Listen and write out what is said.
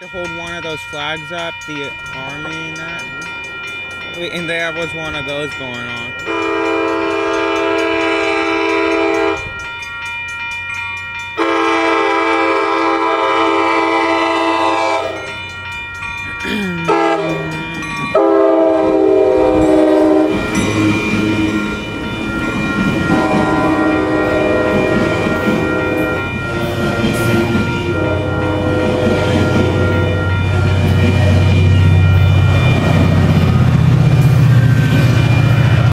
to hold one of those flags up, the army and that. And there was one of those going on.